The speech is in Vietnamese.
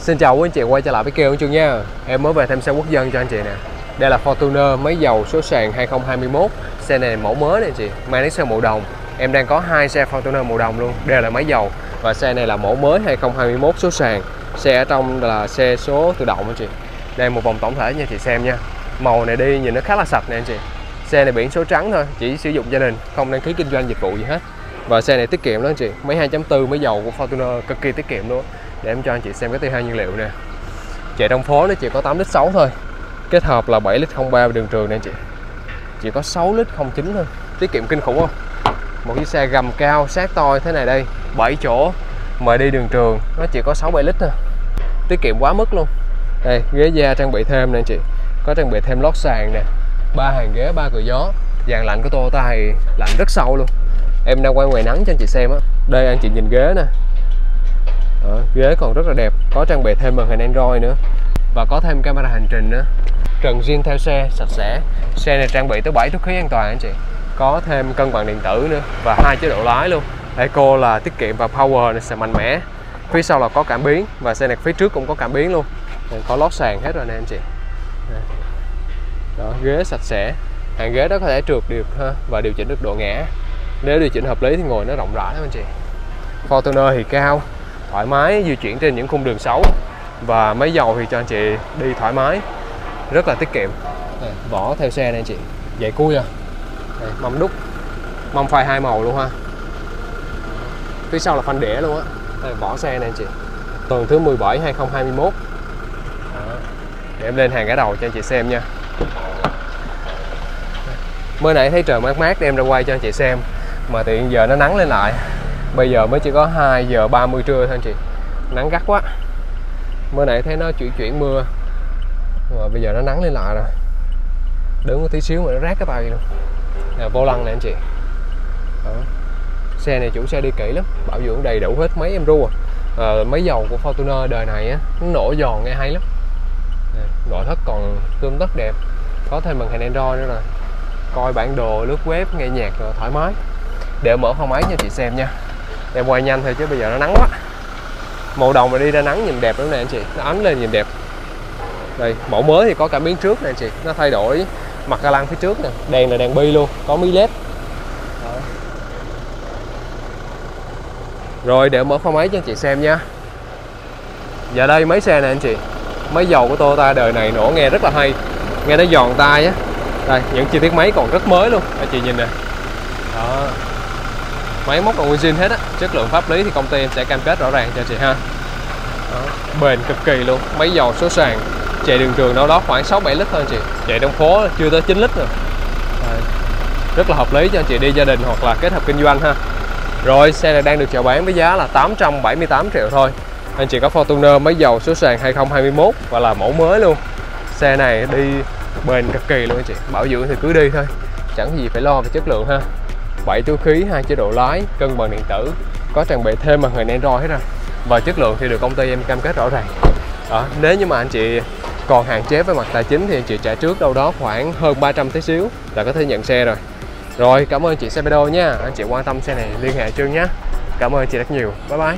Xin chào quý anh chị quay trở lại với kênh của trường nha. Em mới về thêm xe quốc dân cho anh chị nè. Đây là Fortuner máy dầu số sàn 2021 Xe này mẫu mới nè chị, Mang đến xe màu đồng. Em đang có hai xe Fortuner màu đồng luôn Đều là máy dầu Và xe này là mẫu mới 2021 số sàn. Xe ở trong là xe số tự động anh chị. Đây một vòng tổng thể nha chị xem nha. Màu này đi nhìn nó khá là sạch nè anh chị. Xe này biển số trắng thôi, Chỉ sử dụng gia đình, Không đăng ký kinh doanh dịch vụ gì hết. Và xe này tiết kiệm đó anh chị, Máy 2.4 máy dầu của Fortuner cực kỳ tiết kiệm luôn. Để em cho anh chị xem cái tiêu hao nhiên liệu nè. Chạy trong phố nó chỉ có 8 lít 6 thôi. Kết hợp là 7 lít 03 đường trường nè anh chị. Chỉ có 6 lít 09 thôi. Tiết kiệm kinh khủng không? Một chiếc xe gầm cao, sát toi thế này đây. 7 chỗ, mà đi đường trường Nó chỉ có 6-7 lít thôi. Tiết kiệm quá mức luôn. Đây, ghế da trang bị thêm nè anh chị. Có trang bị thêm lót sàn nè. Ba hàng ghế, ba cửa gió. Dàn lạnh của Toyota thì lạnh rất sâu luôn. Em đang quay ngoài nắng cho anh chị xem á. Đây, anh chị nhìn ghế nè. Đó, ghế còn rất là đẹp. Có trang bị thêm màn hình Android nữa. Và có thêm camera hành trình nữa. Trần zin theo xe sạch sẽ. Xe này trang bị tới 7 túi khí an toàn anh chị. Có thêm cân bằng điện tử nữa và hai chế độ lái luôn. Eco là tiết kiệm và power này sẽ mạnh mẽ. Phía sau là có cảm biến và xe này phía trước cũng có cảm biến luôn. Có lót sàn hết rồi nè anh chị. Đó ghế sạch sẽ. Hàng ghế đó có thể trượt được ha và điều chỉnh được độ ngã. Nếu điều chỉnh hợp lý thì ngồi nó rộng rãi lắm anh chị. Fortuner thì cao thoải mái di chuyển trên những khung đường xấu. Và máy dầu thì cho anh chị đi thoải mái rất là tiết kiệm. Đây, vỏ theo xe này anh chị dạy cui à đây, mâm đúc mâm phai hai màu luôn ha. Phía sau là phanh đĩa luôn á. Đây, vỏ xe này anh chị. Tuần thứ 17 2021 Đó. để em lên hàng cái đầu cho anh chị xem nha. Mới nãy thấy trời mát mát đem ra quay cho anh chị xem. Mà tiện giờ nó nắng lên lại bây giờ mới chỉ có 2 giờ 30 trưa thôi anh chị. Nắng gắt quá. Mới nãy thấy nó chuyển chuyển mưa. Mà bây giờ nó nắng lên lại rồi. Đứng có tí xíu mà nó rát cái tay luôn. Là vô lăng này anh chị. Đó. xe này chủ xe đi kỹ lắm. Bảo dưỡng đầy đủ hết mấy em ru à. à dầu của Fortuner đời này á, nó nổ giòn nghe hay lắm. Nội thất còn tươm tất đẹp. Có thêm màn hình Android nữa rồi. Coi bản đồ, lướt web, nghe nhạc rồi thoải mái. Để mở khoang máy cho chị xem nha em quay nhanh thôi chứ bây giờ nó nắng quá. Màu đồng mà đi ra nắng nhìn đẹp lắm nè anh chị. Nó ánh lên nhìn đẹp. Đây, mẫu mới thì có cảm biến trước nè anh chị. Nó thay đổi mặt ga lăng phía trước nè. Đèn là đèn bi luôn, có mí led. Rồi, để mở khoang máy cho anh chị xem nha. Dạ đây mấy xe này anh chị. Máy dầu của Toyota đời này nổ nghe rất là hay. Nghe nó giòn tay á. Đây, những chi tiết máy còn rất mới luôn. Anh chị nhìn nè. Đó máy móc còn nguyên zin hết á. Chất lượng pháp lý thì công ty em sẽ cam kết rõ ràng cho chị ha. Đó. bền cực kỳ luôn. Máy dầu số sàn, chạy đường trường đâu đó khoảng 6 7 lít thôi chị. Chạy trong phố chưa tới 9 lít rồi Đây. rất là hợp lý cho anh chị đi gia đình hoặc là kết hợp kinh doanh ha. Rồi, xe này đang được chào bán với giá là 878 triệu thôi. Anh chị có Fortuner, máy dầu số sàn 2021 và là mẫu mới luôn. Xe này đi bền cực kỳ luôn anh chị. Bảo dưỡng thì cứ đi thôi. Chẳng gì phải lo về chất lượng ha bảy túi khí hai chế độ lái cân bằng điện tử. Có trang bị thêm màn hình Android hết rồi. Và chất lượng thì được công ty em cam kết rõ ràng. Đó, nếu như mà anh chị còn hạn chế với mặt tài chính thì anh chị trả trước đâu đó khoảng hơn 300 tí xíu là có thể nhận xe rồi. Rồi cảm ơn chị xe nha. Anh chị quan tâm xe này liên hệ trương nhé. Cảm ơn chị rất nhiều. Bye bye.